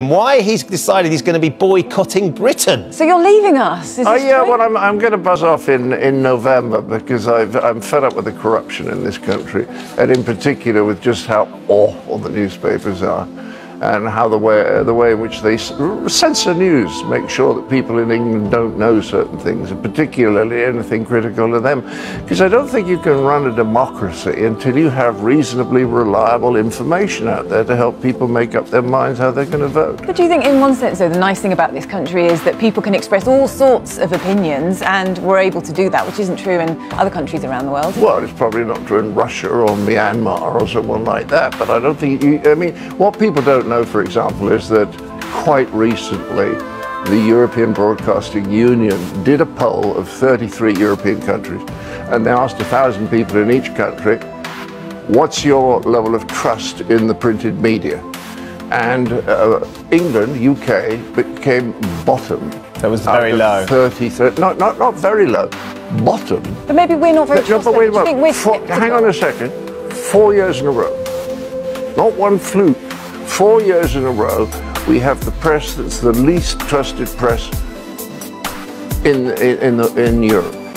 why he's decided he's going to be boycotting Britain. So you're leaving us? Is Oh yeah, well I'm, I'm going to buzz off in, in November because I've, I'm fed up with the corruption in this country, and in particular with just how awful the newspapers are, and how the way the way in which they censor news, make sure that people in England don't know certain things, and particularly anything critical to them, because I don't think you can run a democracy until you have reasonably reliable information out there to help people make up their minds how they're going to vote. But do you think, in one sense, though, the nice thing about this country is that people can express all sorts of opinions, and we're able to do that, which isn't true in other countries around the world? Well, it's probably not true in Russia or Myanmar or someone like that, but I don't think you, I mean, what people don't know, for example, is that quite recently the European Broadcasting Union did a poll of 33 European countries and they asked a thousand people in each country, what's your level of trust in the printed media? And uh, England, UK, became bottom. That was very low. 30, 30 not, not, not very low, bottom. But maybe we're not very No, trusted. but wait a Do think we're Four, hang on a second. Four years in a row. Not one fluke. Four years in a row, we have the press that's the least trusted press in, in, in, the, in Europe.